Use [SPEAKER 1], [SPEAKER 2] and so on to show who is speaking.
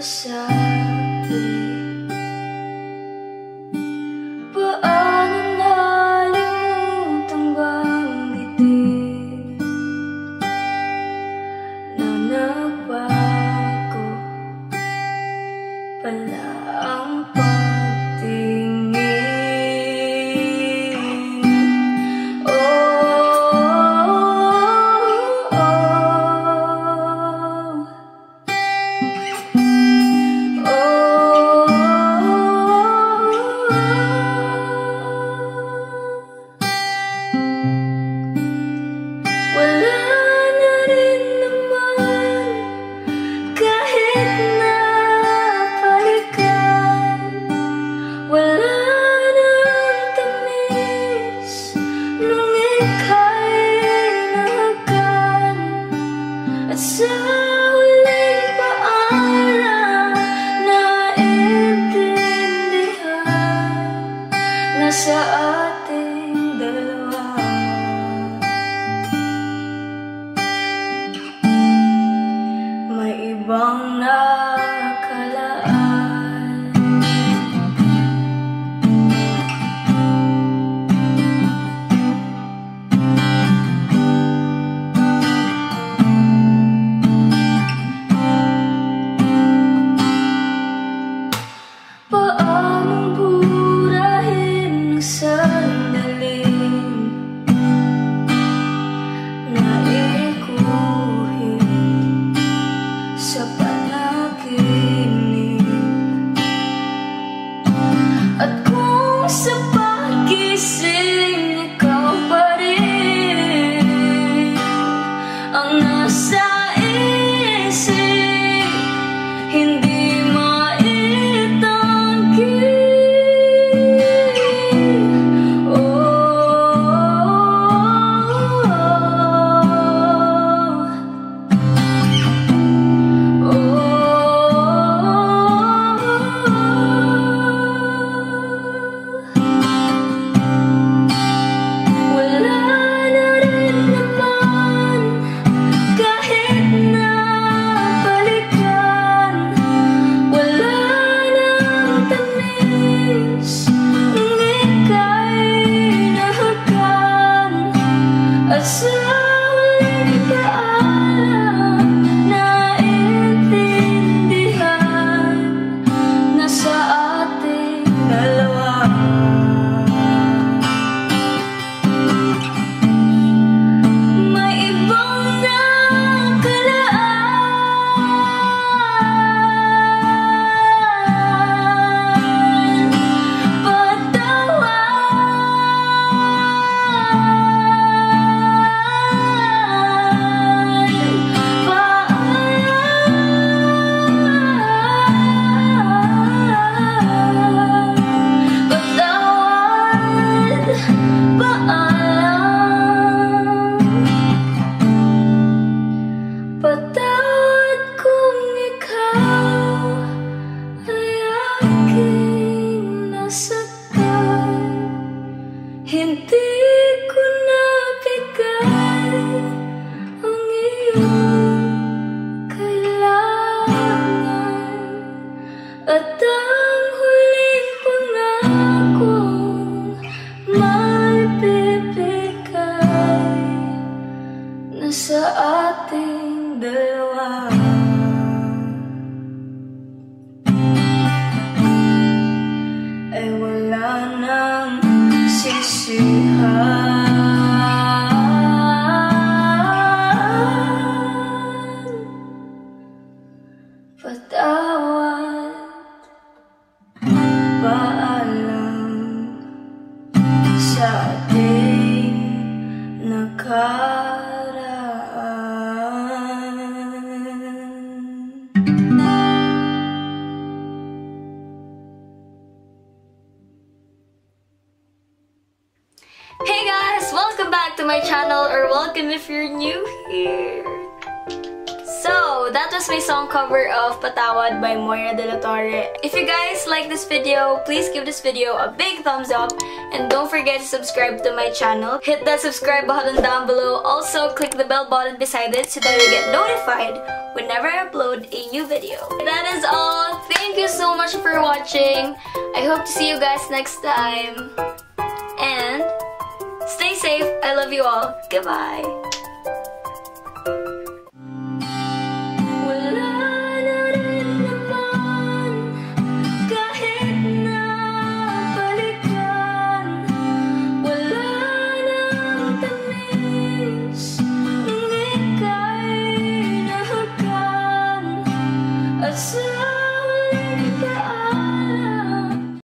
[SPEAKER 1] So. So. Sisihan Patawad
[SPEAKER 2] Hey guys! Welcome back to my channel or welcome if you're new here. So, that was my song cover of Patawad by Moira Dela Torre. If you guys like this video, please give this video a big thumbs up and don't forget to subscribe to my channel. Hit that subscribe button down below. Also, click the bell button beside it so that you get notified whenever I upload a new video. That is all. Thank you so much for watching. I hope to see you guys next time. And safe. I love you all. Goodbye.